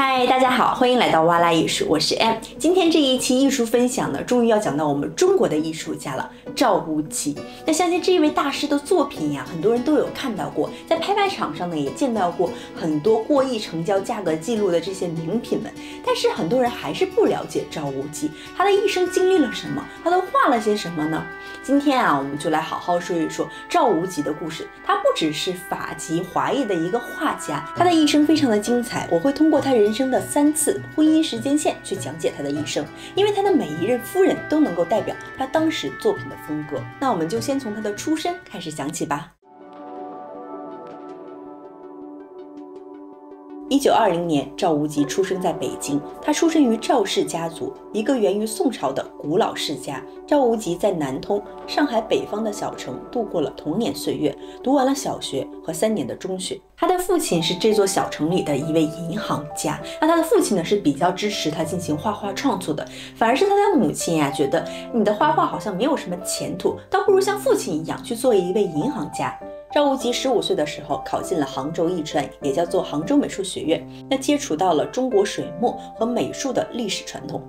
嗨，大家好，欢迎来到哇啦艺术，我是 M。今天这一期艺术分享呢，终于要讲到我们中国的艺术家了，赵无极。那相信这一位大师的作品呀，很多人都有看到过，在拍卖场上呢也见到过很多过亿成交价格记录的这些名品们。但是很多人还是不了解赵无极，他的一生经历了什么，他都画了些什么呢？今天啊，我们就来好好说一说赵无极的故事。他不只是法籍华裔的一个画家，他的一生非常的精彩。我会通过他人人生的三次婚姻时间线去讲解他的一生，因为他的每一任夫人都能够代表他当时作品的风格。那我们就先从他的出身开始讲起吧。一九二零年，赵无极出生在北京。他出生于赵氏家族，一个源于宋朝的古老世家。赵无极在南通上海北方的小城度过了童年岁月，读完了小学和三年的中学。他的父亲是这座小城里的一位银行家。那他的父亲呢是比较支持他进行画画创作的，反而是他的母亲呀，觉得你的画画好像没有什么前途，倒不如像父亲一样去做一位银行家。赵无极十五岁的时候考进了杭州艺专，也叫做杭州美术学院，那接触到了中国水墨和美术的历史传统。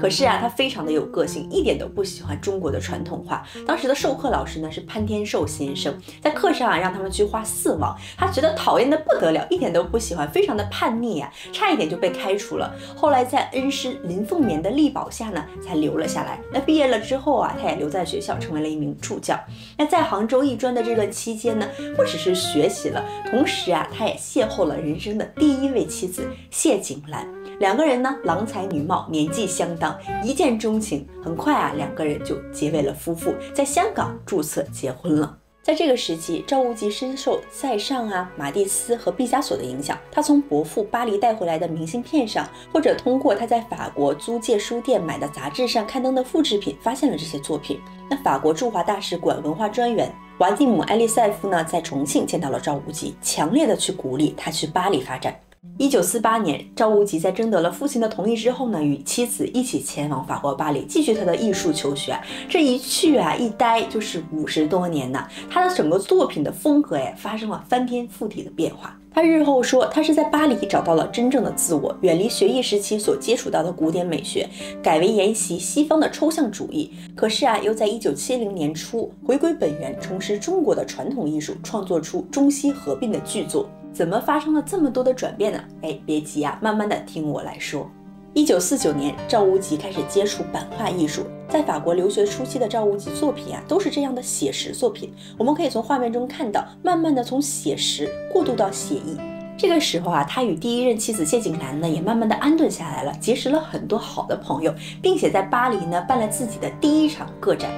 可是啊，他非常的有个性，一点都不喜欢中国的传统画。当时的授课老师呢是潘天寿先生，在课上啊让他们去画四王，他觉得讨厌的不得了，一点都不喜欢，非常的叛逆啊，差一点就被开除了。后来在恩师林凤眠的力保下呢，才留了下来。那毕业了之后啊，他也留在学校，成为了一名助教。那在杭州艺专的这段期间呢，不只是学习了，同时啊，他也邂逅了人生的第一位妻子谢景兰。两个人呢，郎才女貌，年纪相当，一见钟情。很快啊，两个人就结为了夫妇，在香港注册结婚了。在这个时期，赵无极深受塞尚啊、马蒂斯和毕加索的影响。他从伯父巴黎带回来的明信片上，或者通过他在法国租借书店买的杂志上刊登的复制品，发现了这些作品。那法国驻华大使馆文化专员瓦蒂姆·埃利塞夫呢，在重庆见到了赵无极，强烈的去鼓励他去巴黎发展。一九四八年，赵无极在征得了父亲的同意之后呢，与妻子一起前往法国巴黎，继续他的艺术求学。这一去啊，一待就是五十多年呢。他的整个作品的风格哎，发生了翻天覆地的变化。他日后说，他是在巴黎找到了真正的自我，远离学艺时期所接触到的古典美学，改为研习西方的抽象主义。可是啊，又在一九七零年初回归本源，重拾中国的传统艺术，创作出中西合并的巨作。怎么发生了这么多的转变呢？哎，别急啊，慢慢的听我来说。一九四九年，赵无极开始接触版画艺术。在法国留学初期的赵无极作品啊，都是这样的写实作品。我们可以从画面中看到，慢慢的从写实过渡到写意。这个时候啊，他与第一任妻子谢景兰呢，也慢慢的安顿下来了，结识了很多好的朋友，并且在巴黎呢办了自己的第一场个展。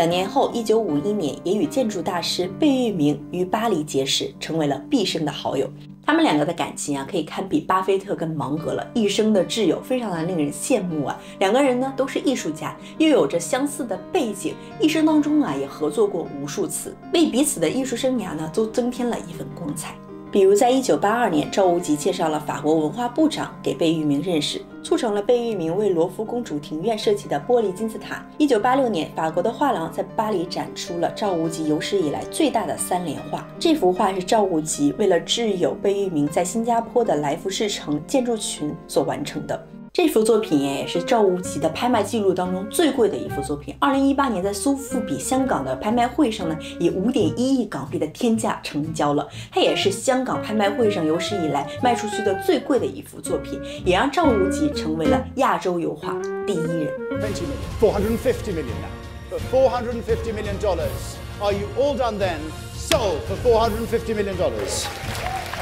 两年后，一九五一年，也与建筑大师贝聿铭于巴黎结识，成为了毕生的好友。他们两个的感情啊，可以堪比巴菲特跟芒格了，一生的挚友，非常的令人羡慕啊。两个人呢，都是艺术家，又有着相似的背景，一生当中啊，也合作过无数次，为彼此的艺术生涯呢，都增添了一份光彩。比如，在一九八二年，赵无极介绍了法国文化部长给贝聿铭认识，促成了贝聿铭为罗浮宫主庭院设计的玻璃金字塔。一九八六年，法国的画廊在巴黎展出了赵无极有史以来最大的三联画。这幅画是赵无极为了挚友贝聿铭在新加坡的来福士城建筑群所完成的。这幅作品也是赵无极的拍卖记录当中最贵的一幅作品。二零一八年在苏富比香港的拍卖会上呢，以五点一亿港币的天价成交了。它也是香港拍卖会上有史以来卖出去的最贵的一幅作品，也让赵无极成为了亚洲油画第一人。Twenty million, four hundred and fifty million now. Four hundred and fifty million dollars, are you all done then? Sold for four hundred and fifty million dollars.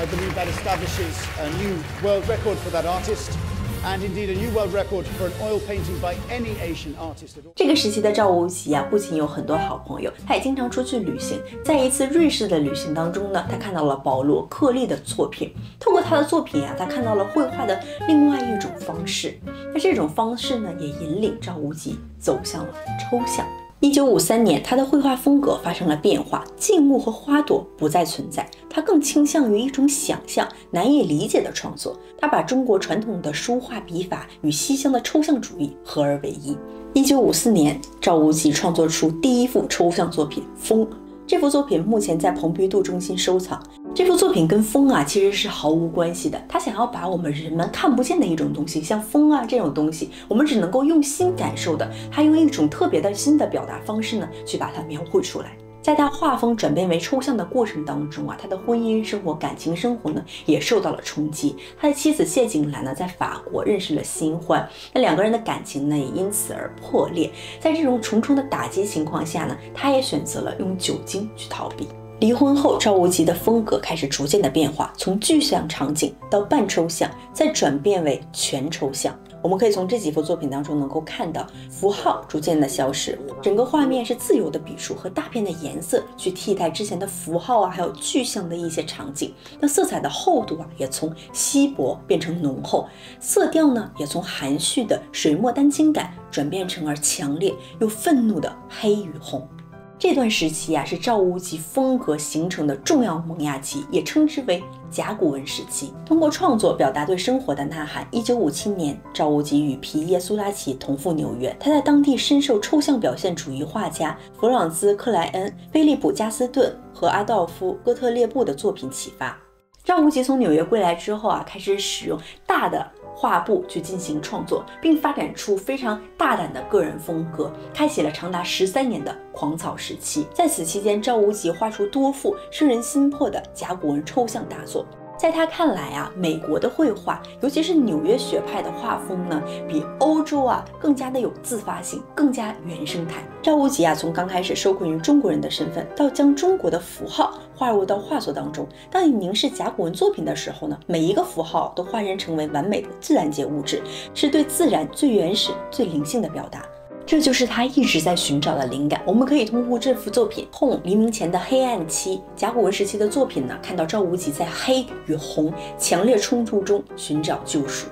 I believe that establishes a new world record for that artist. And indeed a new world record for an oil painting by any Asian artist. 这个时期的赵无极啊，不仅有很多好朋友，他也经常出去旅行。在一次瑞士的旅行当中呢，他看到了保罗·克利的作品。通过他的作品啊，他看到了绘画的另外一种方式。那这种方式呢，也引领赵无极走向了抽象。一九五三年，他的绘画风格发生了变化，静物和花朵不再存在，他更倾向于一种想象、难以理解的创作。他把中国传统的书画笔法与西方的抽象主义合而为一。一九五四年，赵无极创作出第一幅抽象作品《风》。这幅作品目前在蓬皮杜中心收藏。这幅作品跟风啊其实是毫无关系的。他想要把我们人们看不见的一种东西，像风啊这种东西，我们只能够用心感受的，他用一种特别的新的表达方式呢，去把它描绘出来。在他画风转变为抽象的过程当中啊，他的婚姻生活、感情生活呢也受到了冲击。他的妻子谢景兰呢在法国认识了新欢，那两个人的感情呢也因此而破裂。在这种重重的打击情况下呢，他也选择了用酒精去逃避。离婚后，赵无极的风格开始逐渐的变化，从具象场景到半抽象，再转变为全抽象。我们可以从这几幅作品当中能够看到，符号逐渐的消失，整个画面是自由的笔触和大片的颜色去替代之前的符号啊，还有具象的一些场景。那色彩的厚度啊，也从稀薄变成浓厚，色调呢，也从含蓄的水墨丹青感转变成了强烈又愤怒的黑与红。这段时期啊，是赵无极风格形成的重要萌芽期，也称之为甲骨文时期。通过创作表达对生活的呐喊。一九五七年，赵无极与皮耶苏拉奇同赴纽约，他在当地深受抽象表现主义画家弗朗兹·克莱恩、菲利普·加斯顿和阿道夫·哥特列布的作品启发。赵无极从纽约归来之后啊，开始使用大的。画布去进行创作，并发展出非常大胆的个人风格，开启了长达十三年的狂草时期。在此期间，赵无极画出多幅摄人心魄的甲骨文抽象大作。在他看来啊，美国的绘画，尤其是纽约学派的画风呢，比欧洲啊更加的有自发性，更加原生态。赵无极啊，从刚开始受困于中国人的身份，到将中国的符号画入到画作当中。当你凝视甲骨文作品的时候呢，每一个符号都化身成为完美的自然界物质，是对自然最原始、最灵性的表达。这就是他一直在寻找的灵感。我们可以通过这幅作品《红黎明前的黑暗期》甲骨文时期的作品呢，看到赵无极在黑与红强烈冲突中寻找救赎。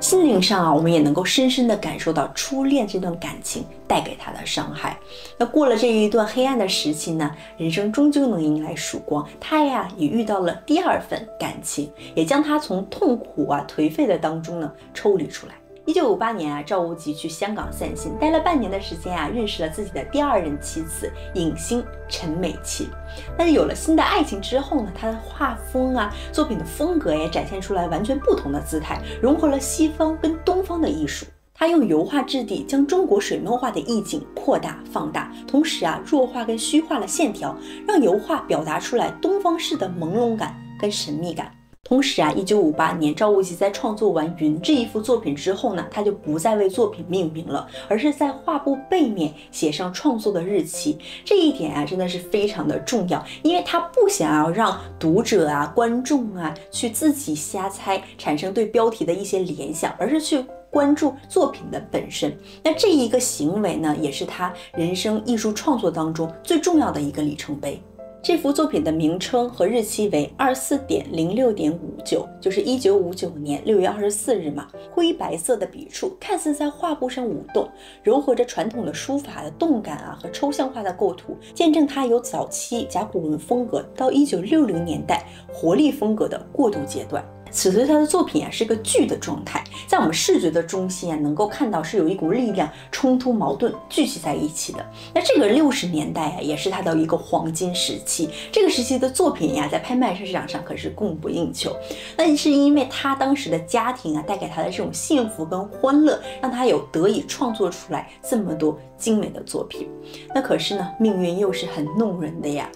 心灵上啊，我们也能够深深的感受到初恋这段感情带给他的伤害。那过了这一段黑暗的时期呢，人生终究能迎来曙光。他呀，也遇到了第二份感情，也将他从痛苦啊、颓废的当中呢抽离出来。一九五八年啊，赵无极去香港散心，待了半年的时间啊，认识了自己的第二任妻子影星陈美琪。但是有了新的爱情之后呢，他的画风啊，作品的风格也展现出来完全不同的姿态，融合了西方跟东方的艺术。他用油画质地将中国水墨画的意境扩大放大，同时啊，弱化跟虚化了线条，让油画表达出来东方式的朦胧感跟神秘感。同时啊，一九五八年，赵无极在创作完《云》这一幅作品之后呢，他就不再为作品命名了，而是在画布背面写上创作的日期。这一点啊，真的是非常的重要，因为他不想要让读者啊、观众啊去自己瞎猜，产生对标题的一些联想，而是去关注作品的本身。那这一个行为呢，也是他人生艺术创作当中最重要的一个里程碑。这幅作品的名称和日期为二四点零六点五九，就是一九五九年六月二十四日嘛。灰白色的笔触看似在画布上舞动，柔和着传统的书法的动感啊和抽象化的构图，见证它由早期甲骨文风格到一九六零年代活力风格的过渡阶段。此时他的作品啊是个聚的状态，在我们视觉的中心啊能够看到是有一股力量冲突矛盾聚集在一起的。那这个六十年代啊也是他的一个黄金时期，这个时期的作品呀在拍卖市场上可是供不应求。那是因为他当时的家庭啊带给他的这种幸福跟欢乐，让他有得以创作出来这么多精美的作品。那可是呢命运又是很弄人的呀。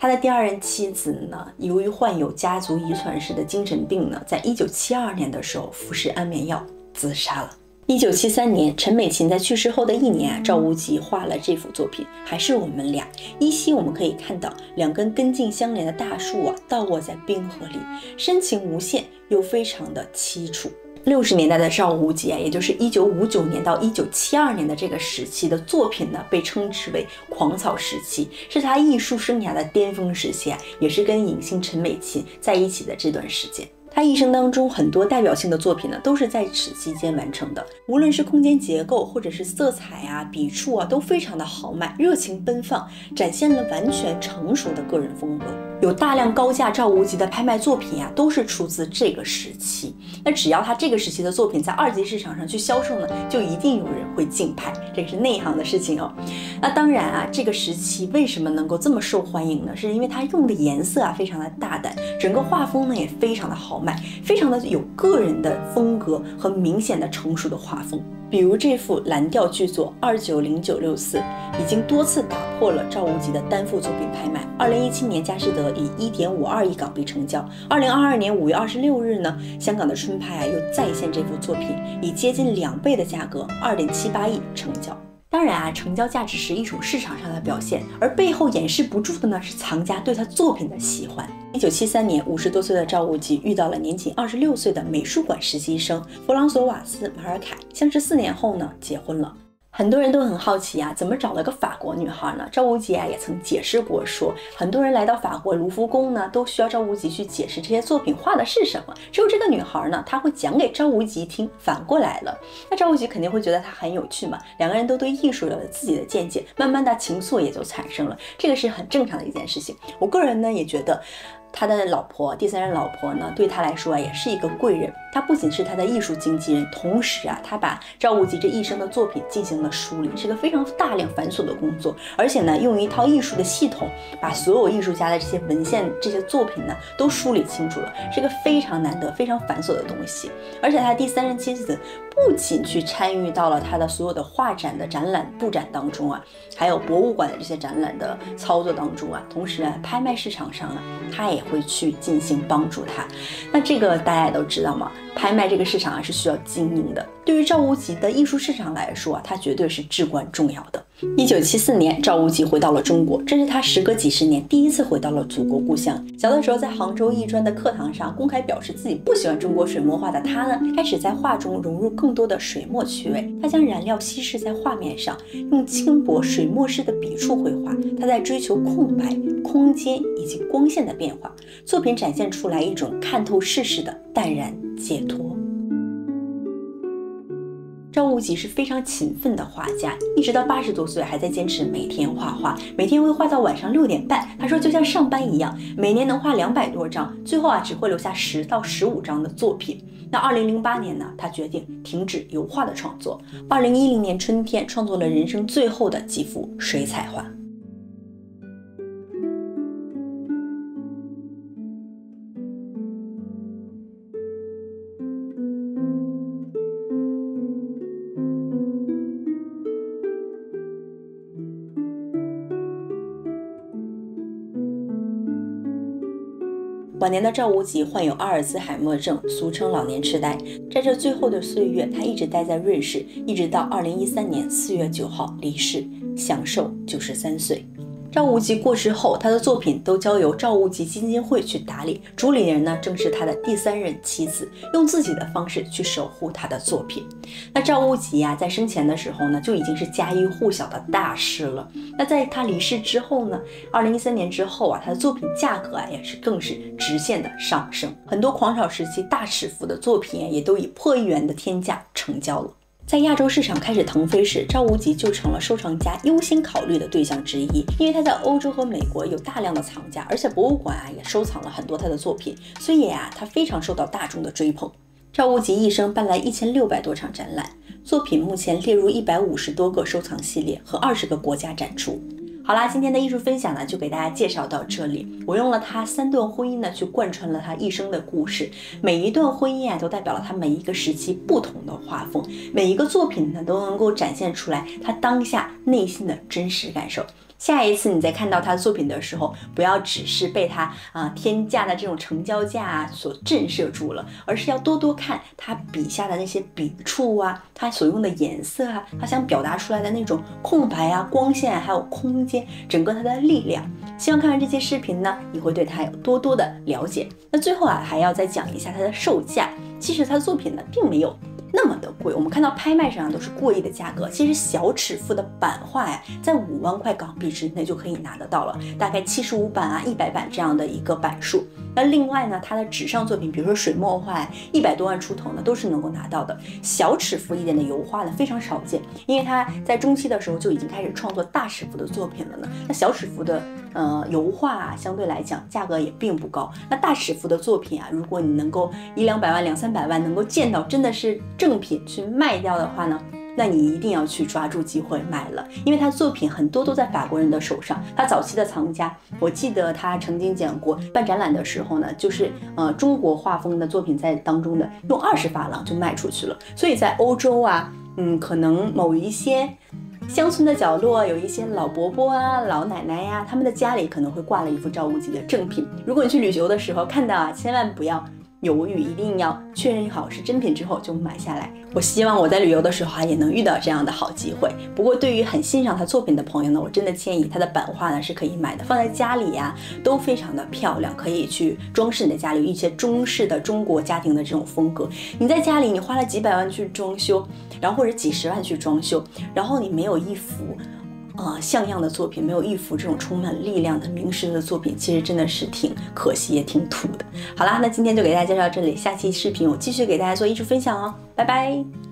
他的第二任妻子呢，由于患有家族遗传式的精神病呢，在一九七二年的时候服食安眠药自杀了。一九七三年，陈美琴在去世后的一年啊，赵无极画了这幅作品，还是我们俩。依稀我们可以看到两根根茎相连的大树啊，倒卧在冰河里，深情无限，又非常的凄楚。六十年代的赵无极啊，也就是一九五九年到一九七二年的这个时期的作品呢，被称之为狂草时期，是他艺术生涯的巅峰时期啊，也是跟影星陈美琪在一起的这段时间。他一生当中很多代表性的作品呢，都是在此期间完成的。无论是空间结构，或者是色彩啊、笔触啊，都非常的豪迈、热情奔放，展现了完全成熟的个人风格。有大量高价赵无极的拍卖作品呀，都是出自这个时期。那只要他这个时期的作品在二级市场上去销售呢，就一定有人会竞拍，这个是内行的事情哦。那当然啊，这个时期为什么能够这么受欢迎呢？是因为他用的颜色啊非常的大胆，整个画风呢也非常的豪迈，非常的有个人的风格和明显的成熟的画风。比如这幅蓝调巨作二九零九六四，已经多次打破了赵无极的单幅作品拍卖。二零一七年佳士得以一点五二亿港币成交。二零二二年五月二十六日呢，香港的春拍啊又再现这幅作品，以接近两倍的价格二点七八亿成交。当然啊，成交价只是一种市场上的表现，而背后掩饰不住的呢是藏家对他作品的喜欢。一九七三年，五十多岁的赵无极遇到了年仅二十六岁的美术馆实习生弗朗索瓦斯·马尔凯，相识四年后呢，结婚了。很多人都很好奇啊，怎么找了个法国女孩呢？赵无极啊也曾解释过，说很多人来到法国卢浮宫呢，都需要赵无极去解释这些作品画的是什么。只有这个女孩呢，她会讲给赵无极听。反过来了，那赵无极肯定会觉得她很有趣嘛。两个人都对艺术有了自己的见解，慢慢的情愫也就产生了。这个是很正常的一件事情。我个人呢也觉得。他的老婆，第三任老婆呢，对他来说啊，也是一个贵人。他不仅是他的艺术经纪人，同时啊，他把赵无极这一生的作品进行了梳理，是个非常大量繁琐的工作。而且呢，用一套艺术的系统，把所有艺术家的这些文献、这些作品呢，都梳理清楚了，是个非常难得、非常繁琐的东西。而且他第三任妻子不仅去参与到了他的所有的画展的展览布展当中啊，还有博物馆的这些展览的操作当中啊，同时啊，拍卖市场上啊，他也。也会去进行帮助他，那这个大家也都知道嘛？拍卖这个市场啊是需要经营的。对于赵无极的艺术市场来说啊，它绝对是至关重要的。一九七四年，赵无极回到了中国，这是他时隔几十年第一次回到了祖国故乡。小的时候在杭州艺专的课堂上公开表示自己不喜欢中国水墨画的他呢，开始在画中融入更多的水墨趣味。他将染料稀释在画面上，用轻薄水墨式的笔触绘画。他在追求空白、空间以及光线的变化，作品展现出来一种看透世事的淡然解脱。赵无极是非常勤奋的画家，一直到八十多岁还在坚持每天画画，每天会画到晚上六点半。他说就像上班一样，每年能画两百多张，最后啊只会留下十到十五张的作品。那二零零八年呢，他决定停止油画的创作。二零一零年春天，创作了人生最后的几幅水彩画。晚年的赵无极患有阿尔兹海默症，俗称老年痴呆。在这最后的岁月，他一直待在瑞士，一直到二零一三年四月九号离世，享受九十三岁。赵无极过世后，他的作品都交由赵无极基金会去打理，主理人呢正是他的第三任妻子，用自己的方式去守护他的作品。那赵无极呀，在生前的时候呢，就已经是家喻户晓的大师了。那在他离世之后呢，二零一三年之后啊，他的作品价格啊也是更是直线的上升，很多狂潮时期大尺幅的作品啊也都以破亿元的天价成交了。在亚洲市场开始腾飞时，赵无极就成了收藏家优先考虑的对象之一，因为他在欧洲和美国有大量的藏家，而且博物馆啊也收藏了很多他的作品，所以啊他非常受到大众的追捧。赵无极一生办来一千六百多场展览，作品目前列入一百五十多个收藏系列和二十个国家展出。好啦，今天的艺术分享呢，就给大家介绍到这里。我用了他三段婚姻呢，去贯穿了他一生的故事。每一段婚姻啊，都代表了他每一个时期不同的画风。每一个作品呢，都能够展现出来他当下内心的真实感受。下一次你在看到他的作品的时候，不要只是被他啊天价的这种成交价所震慑住了，而是要多多看他笔下的那些笔触啊，他所用的颜色啊，他想表达出来的那种空白啊、光线还有空间，整个他的力量。希望看完这些视频呢，你会对他有多多的了解。那最后啊，还要再讲一下他的售价。其实他的作品呢，并没有。那么的贵，我们看到拍卖上都是过亿的价格。其实小尺幅的版画呀，在五万块港币之内就可以拿得到了，大概七十五版啊、一百版这样的一个版数。那另外呢，他的纸上作品，比如说水墨画，一百多万出头呢，都是能够拿到的。小尺幅一点的油画呢，非常少见，因为他在中期的时候就已经开始创作大尺幅的作品了呢。那小尺幅的呃油画啊，相对来讲价格也并不高。那大尺幅的作品啊，如果你能够一两百万、两三百万能够见到，真的是正品去卖掉的话呢？那你一定要去抓住机会买了，因为他作品很多都在法国人的手上。他早期的藏家，我记得他曾经讲过，办展览的时候呢，就是呃中国画风的作品在当中的，用二十法郎就卖出去了。所以在欧洲啊，嗯，可能某一些乡村的角落，有一些老伯伯啊、老奶奶呀，他们的家里可能会挂了一副赵无极的正品。如果你去旅游的时候看到啊，千万不要。犹豫一定要确认好是真品之后就买下来。我希望我在旅游的时候啊也能遇到这样的好机会。不过对于很欣赏他作品的朋友呢，我真的建议他的版画呢是可以买的，放在家里呀都非常的漂亮，可以去装饰你的家里一些中式的中国家庭的这种风格。你在家里你花了几百万去装修，然后或者几十万去装修，然后你没有一幅。啊，像样的作品没有一幅这种充满力量的名师的作品，其实真的是挺可惜也挺土的。好啦，那今天就给大家介绍到这里，下期视频我继续给大家做艺术分享哦，拜拜。